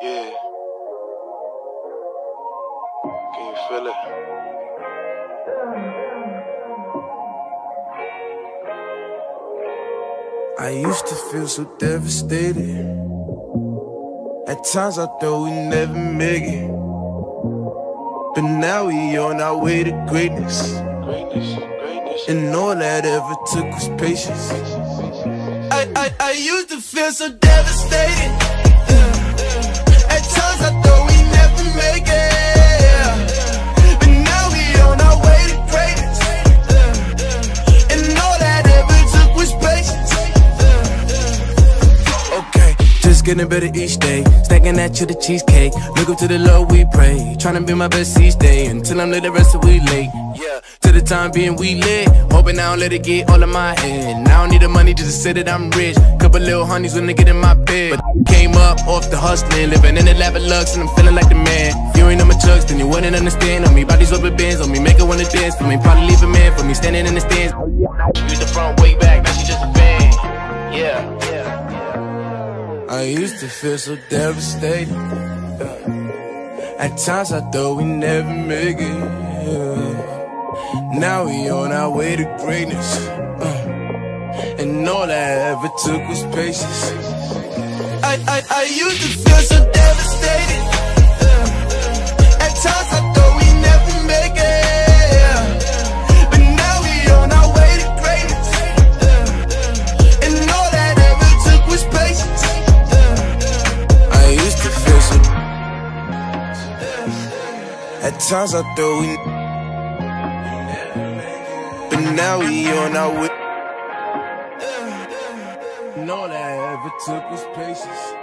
Yeah. Can you feel it? I used to feel so devastated. At times I thought we never make it. But now we on our way to greatness. Greatness, greatness. And all that ever took was patience. I, I, I used to feel so devastated. Getting better each day. Stacking that to the cheesecake. Look up to the Lord, we pray. Trying to be my best each day until I'm the rest of we late. Yeah, to the time being we lit. Hoping I don't let it get all of my head. I don't need the money just to say that I'm rich. Couple little honeys when they get in my bed. But came up off the hustling, living in the lava lux, and I'm feeling like the man. You ain't on my chucks, then you wouldn't understand. On me, bodies rubber bands on me, make her wanna dance for me. Probably leave a man for me, standing in the stands. I used to feel so devastated. At times I thought we never make it. Now we on our way to greatness. And all I ever took was patience. I, I, I used to feel so devastated. At times I thought we. But now we on our way. And all I ever took was patience.